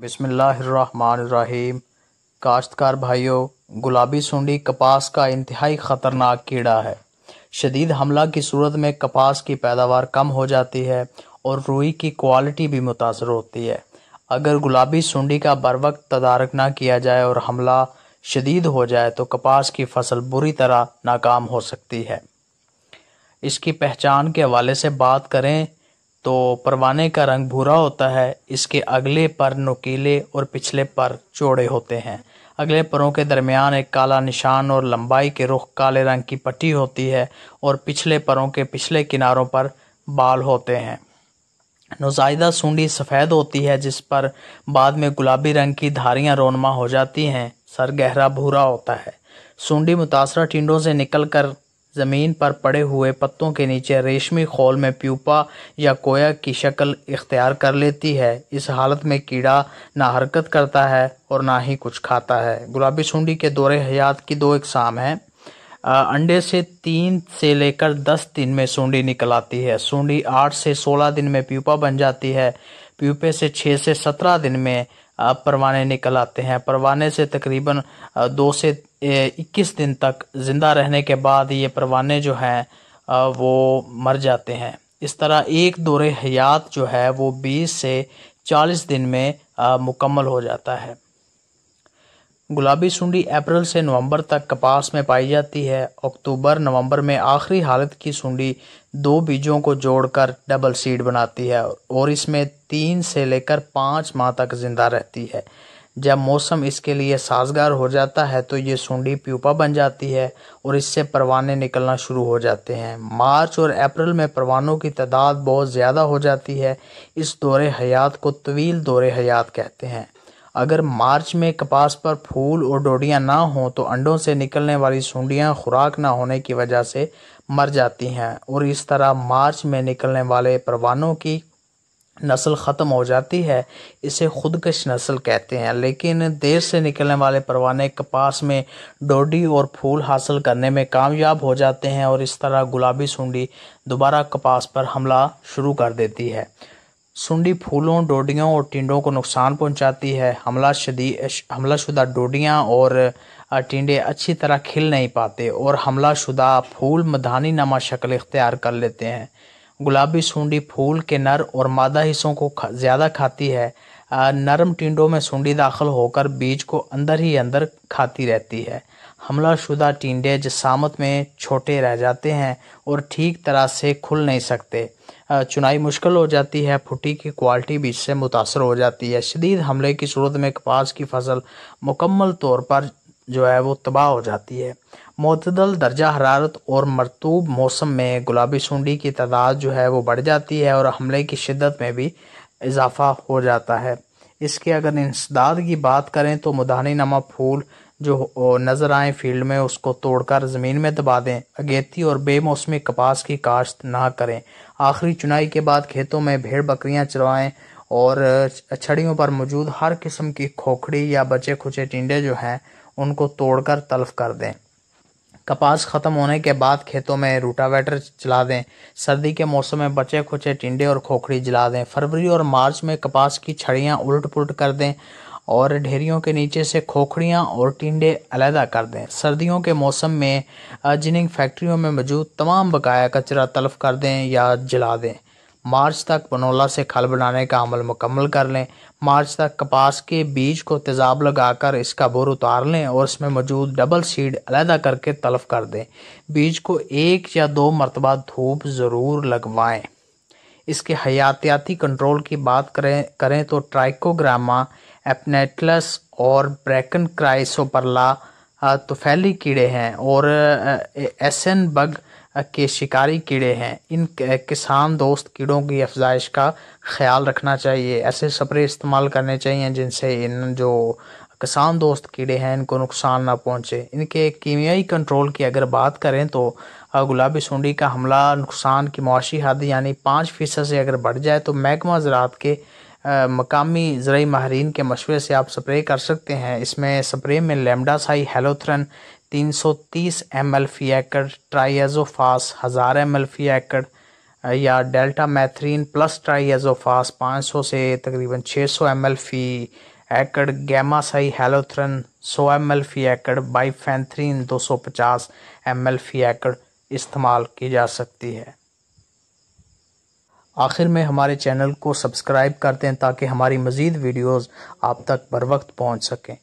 बिसमीम काश्तकार भाइयों, गुलाबी सुंडी कपास का इंतहाई ख़तरनाक कीड़ा है। शदीद हमला की सूरत में कपास की पैदावार कम हो जाती है और रुई की क्वालिटी भी मुतासर होती है। अगर गुलाबी सुंडी का बर वक्त तदारक ना किया जाए और हमला शदीद हो जाए तो कपास की फ़सल बुरी तरह नाकाम हो सकती है। इसकी पहचान के हवाले से बात करें तो परवाने का रंग भूरा होता है, इसके अगले पर नुकीले और पिछले पर चौड़े होते हैं। अगले परों के दरमियान एक काला निशान और लंबाई के रुख काले रंग की पट्टी होती है और पिछले परों के पिछले किनारों पर बाल होते हैं। नुजायदा सूंडी सफ़ेद होती है, जिस पर बाद में गुलाबी रंग की धारियाँ रोनमा हो जाती हैं। सर गहरा भूरा होता है। सूंडी मुतासरा टिंडों से निकलकर ज़मीन पर पड़े हुए पत्तों के नीचे रेशमी खोल में प्यूपा या कोया की शक्ल इख्तियार कर लेती है। इस हालत में कीड़ा ना हरकत करता है और ना ही कुछ खाता है। गुलाबी सूंडी के दौरे हयात की दो इकसाम हैं। अंडे से तीन से लेकर दस दिन में सूंडी निकल आती है। सूंडी आठ से सोलह दिन में प्यूपा बन जाती है। प्यूपे से छः से सत्रह दिन में परवाने निकल आते हैं। परवाने से तकरीबन दो से इक्कीस दिन तक ज़िंदा रहने के बाद ये परवाने जो हैं वो मर जाते हैं। इस तरह एक दौरे हयात जो है, वो बीस से चालीस दिन में मुकम्मल हो जाता है। गुलाबी सुंडी अप्रैल से नवंबर तक कपास में पाई जाती है। अक्टूबर, नवंबर में आखिरी हालत की सुंडी दो बीजों को जोड़कर डबल सीड बनाती है और इसमें तीन से लेकर पाँच माह तक ज़िंदा रहती है। जब मौसम इसके लिए साजगार हो जाता है तो ये सुंडी प्यूपा बन जाती है और इससे परवाने निकलना शुरू हो जाते हैं। मार्च और अप्रैल में परवानों की तादाद बहुत ज़्यादा हो जाती है। इस दौरे हयात को तवील दौरे हयात कहते हैं। अगर मार्च में कपास पर फूल और डोडियाँ ना हों तो अंडों से निकलने वाली सुंडियाँ खुराक ना होने की वजह से मर जाती हैं और इस तरह मार्च में निकलने वाले परवानों की नस्ल ख़त्म हो जाती है, इसे खुदकश नस्ल कहते हैं। लेकिन देर से निकलने वाले परवाने कपास में डोडी और फूल हासिल करने में कामयाब हो जाते हैं और इस तरह गुलाबी सुंडी दोबारा कपास पर हमला शुरू कर देती है। सुंडी फूलों, डोडियों और टिंडों को नुकसान पहुंचाती है। हमला शदी हमला शुदा डोडियाँ और टिंडे अच्छी तरह खिल नहीं पाते और हमला शुदा फूल मधानी नमा शक्ल इख्तियार कर लेते हैं। गुलाबी सूंडी फूल के नर और मादा हिस्सों को ज़्यादा खाती है। नरम टिंडों में सूंडी दाखिल होकर बीज को अंदर ही अंदर खाती रहती है। हमला शुदा टिंडे जसामत में छोटे रह जाते हैं और ठीक तरह से खुल नहीं सकते। चुनाई मुश्किल हो जाती है, फुटी की क्वालिटी बीज से मुतासर हो जाती है। शदीद हमले की सूरत में कपास की फ़सल मुकम्मल तौर पर जो है वो तबाह हो जाती है। मतदल दर्जा हरारत और मरतूब मौसम में गुलाबी सूंडी की तादाद जो है वो बढ़ जाती है और हमले की शिद्दत में भी इजाफा हो जाता है। इसके अगर इंसदाद की बात करें तो मुदानी नमा फूल जो नज़र आए फ़ील्ड में, उसको तोड़कर ज़मीन में दबा दें। अगेती और बेमौसमी कपास की काश्त ना करें। आखिरी चुनाई के बाद खेतों में भेड़ बकरियाँ चरवाएँ और छड़ियों पर मौजूद हर किस्म की खोखड़ी या बचे खुचे टिंडे जो हैं, उनको तोड़कर तल्फ कर दें। कपास ख़त्म होने के बाद खेतों में रूटावेटर चला दें। सर्दी के मौसम में बचे खुचे टिंडे और खोखड़ी जला दें। फरवरी और मार्च में कपास की छड़ियाँ उलट पुलट कर दें और ढेरियों के नीचे से खोखड़ियाँ और टिंडे अलहदा कर दें। सर्दियों के मौसम में जिनिंग फैक्ट्रियों में मौजूद तमाम बकाया कचरा तलफ कर दें या जला दें। मार्च तक पनोला से खल बनाने का अमल मुकम्मल कर लें। मार्च तक कपास के बीज को तेज़ाब लगाकर इसका बोर उतार लें और इसमें मौजूद डबल सीड अलहदा करके तलफ कर दें। बीज को एक या दो मरतबा धूप ज़रूर लगवाएँ। इसके हयातियाती कंट्रोल की बात करें करें तो ट्राइकोग्रामा एपनेटलस और ब्रैकन क्राइसोपरला तो फैली कीड़े हैं और एसन बग के शिकारी कीड़े हैं। इन किसान दोस्त कीड़ों की अफजाइश का ख्याल रखना चाहिए। ऐसे स्प्रे इस्तेमाल करने चाहिए जिनसे इन जो किसान दोस्त कीड़े हैं, इनको नुकसान ना पहुँचे। इनके कीमियाई कंट्रोल की अगर बात करें तो गुलाबी सूंडी का हमला नुकसान की मुआशी हद यानी पाँच फ़ीसद से अगर बढ़ जाए तो महकमा ज़रात के मकामी ज़रिए माहरीन के मशवरे से आप स्प्रे कर सकते हैं। इसमें स्प्रे में लेमडा साई हेलोथ्रन 330 एम एल फ़ी एकड़ ट्राइजोफास हज़ार एम एल फ़ी एकड़ या डेल्टा मैथरीन प्लस ट्राइजोफास 500 से तकरीबन 600 एम एल फ़ी एकड़, गैमा सही हेलोथ्रन 100 एम एल फ़ी एकड़ बाईफेंथ्रीन 250 एम एल फ़ी एकड़ इस्तेमाल की जा सकती है। आखिर में हमारे चैनल को सब्सक्राइब कर दें ताकि हमारी मज़ीद वीडियोज़ आप तक बर वक्त पहुँच सकें।